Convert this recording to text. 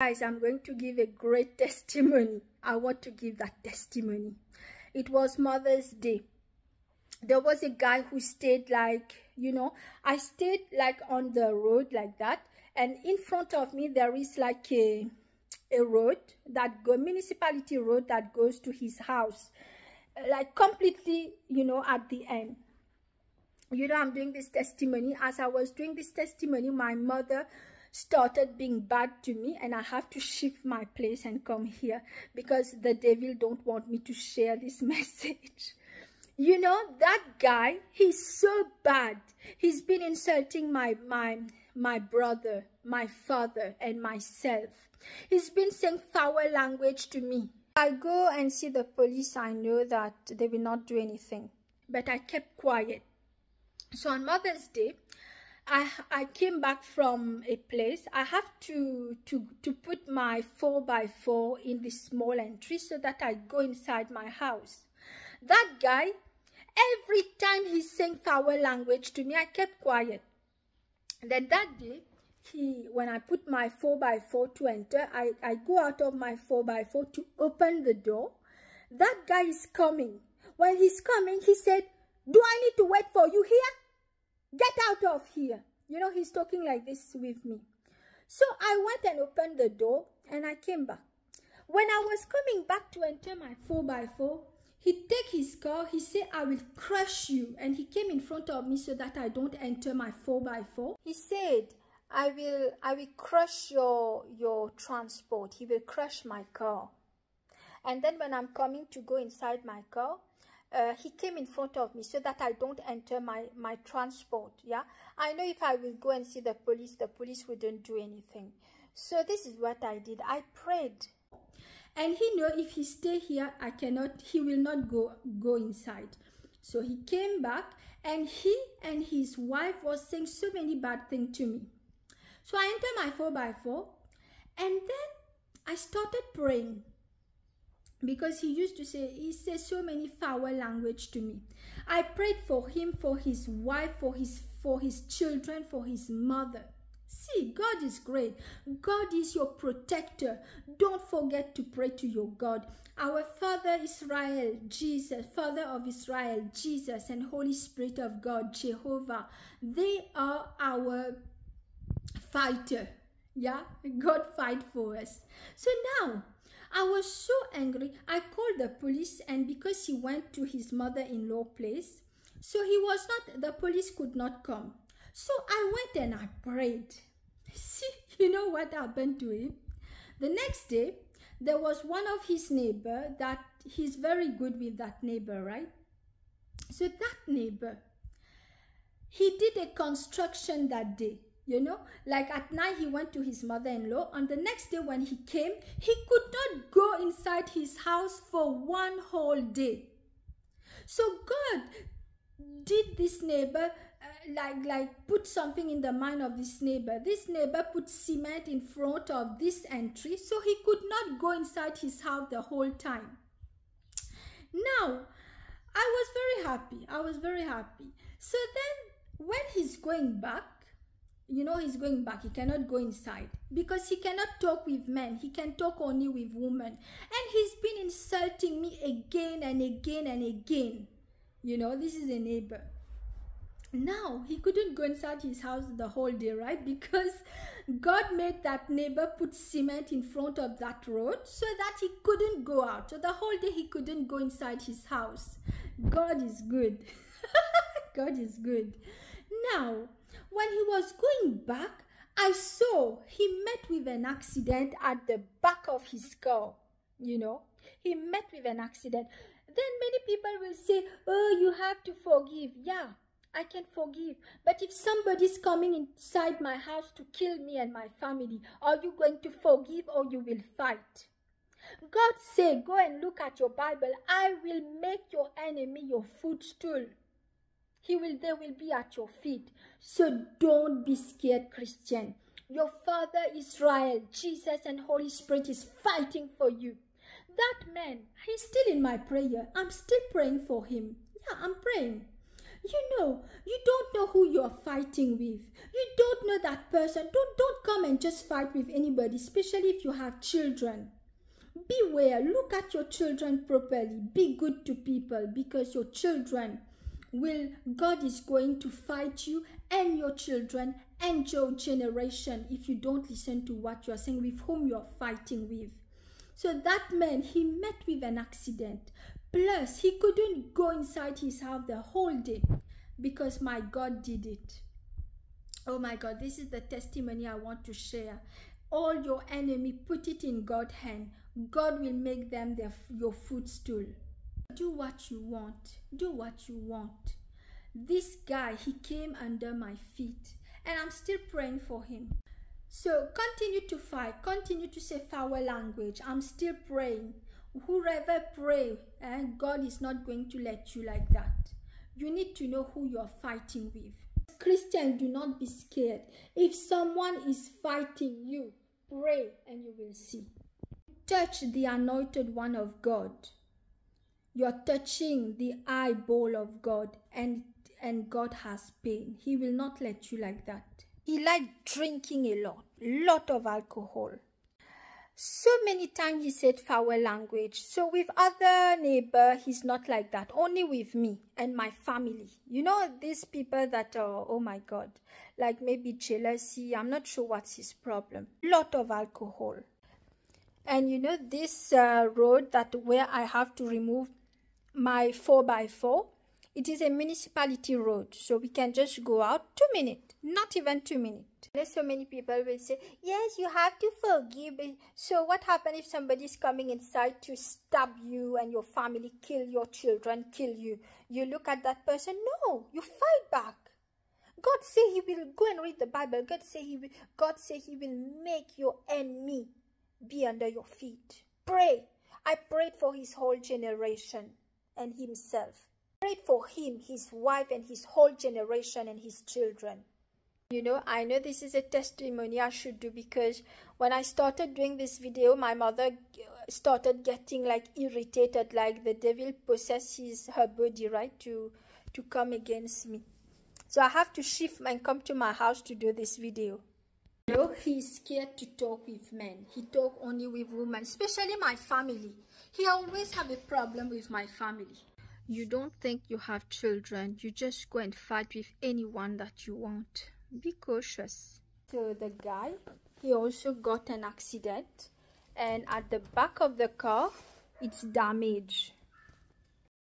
Guys, I'm going to give a great testimony. I want to give that testimony. It was Mother's Day. There was a guy who stayed like, you know, I stayed like on the road like that. And in front of me, there is like a, a road that go municipality road that goes to his house. Like completely, you know, at the end you know i'm doing this testimony as i was doing this testimony my mother started being bad to me and i have to shift my place and come here because the devil don't want me to share this message. You know that guy he's so bad. He's been insulting my my my brother my father and myself. He's been saying foul language to me. I go and see the police. I know that they will not do anything but i kept quiet. So on mother's day I, I came back from a place. I have to, to, to put my 4 by 4 in this small entry so that I go inside my house. That guy, every time he saying foul language to me, I kept quiet. Then that day, he, when I put my 4 by 4 to enter, I, I go out of my 4 by 4 to open the door. That guy is coming. When he's coming, he said, do I need to wait for you here? Get out of here. You know, he's talking like this with me. So I went and opened the door and I came back. When I was coming back to enter my 4x4, he take his car, he said, I will crush you. And he came in front of me so that I don't enter my 4x4. He said, I will, I will crush your, your transport. He will crush my car. And then when I'm coming to go inside my car, uh, he came in front of me so that I don't enter my, my transport. Yeah, I know if I will go and see the police, the police wouldn't do anything. So this is what I did. I prayed. And he know if he stay here, I cannot, he will not go, go inside. So he came back and he and his wife was saying so many bad things to me. So I enter my 4 by 4 and then I started praying because he used to say he says so many foul language to me. I prayed for him for his wife for his for his children for his mother. See god is great. God is your protector. Don't forget to pray to your god. Our father israel jesus father of israel jesus and holy spirit of god jehovah they are our fighter yeah god fight for us so now I was so angry. I called the police and because he went to his mother-in-law place, so he was not, the police could not come. So I went and I prayed. See, you know what happened to him? The next day, there was one of his neighbor that he's very good with that neighbor, right? So that neighbor, he did a construction that day you know like at night he went to his mother-in-law. And the next day when he came he could not go inside his house for one whole day. So god did this neighbor uh, like like put something in the mind of this neighbor. This neighbor put cement in front of this entry so he could not go inside his house the whole time. Now i was very happy. I was very happy. So then when he's going back you know he's going back he cannot go inside. Because he cannot talk with men he can talk only with women. And he's been insulting me again and again and again. You know this is a neighbor. Now he couldn't go inside his house the whole day right? Because god made that neighbor put cement in front of that road so that he couldn't go out. So the whole day he couldn't go inside his house. God is good. God is good. Now when he was going back, I saw he met with an accident at the back of his car. You know, he met with an accident. Then many people will say, Oh, you have to forgive. Yeah, I can forgive. But if somebody's coming inside my house to kill me and my family, are you going to forgive or you will fight? God say, Go and look at your Bible. I will make your enemy your footstool. He will, they will be at your feet. So don't be scared, Christian. Your Father Israel, Jesus and Holy Spirit is fighting for you. That man, he's still in my prayer. I'm still praying for him. Yeah, I'm praying. you know, you don't know who you're fighting with. You don't know that person. Don't don't come and just fight with anybody, especially if you have children. Beware, look at your children properly. Be good to people because your children will God is going to fight you and your children and your generation if you don't listen to what you are saying with whom you are fighting with. So that man, he met with an accident. Plus, he couldn't go inside his house the whole day because my God did it. Oh my God, this is the testimony I want to share. All your enemy, put it in God's hand. God will make them their, your footstool. Do what you want. Do what you want. This guy, he came under my feet and I'm still praying for him. So continue to fight, continue to say foul language. I'm still praying. Whoever pray, and eh, God is not going to let you like that. You need to know who you're fighting with. Christian, do not be scared. If someone is fighting you, pray and you will see. Touch the anointed one of God. You're touching the eyeball of God and and God has pain. He will not let you like that. He liked drinking a lot, lot of alcohol. So many times he said foul language. So with other neighbor, he's not like that. Only with me and my family. You know, these people that are, oh my God, like maybe jealousy. I'm not sure what's his problem. Lot of alcohol. And you know, this uh, road that where I have to remove my 4 by 4 it is a municipality road, so we can just go out two minutes, not even two minutes. So many people will say, yes, you have to forgive. So what happens if somebody is coming inside to stab you and your family, kill your children, kill you? You look at that person, no, you fight back. God say he will go and read the Bible. God say he will, God say he will make your enemy be under your feet. Pray. I prayed for his whole generation and himself prayed for him, his wife, and his whole generation and his children. You know, I know this is a testimony I should do because when I started doing this video, my mother uh, started getting like irritated, like the devil possesses her body, right, to, to come against me. So I have to shift and come to my house to do this video. You know, he's scared to talk with men. He talk only with women, especially my family. He always have a problem with my family you don't think you have children, you just go and fight with anyone that you want. Be cautious. So the guy, he also got an accident and at the back of the car, it's damaged.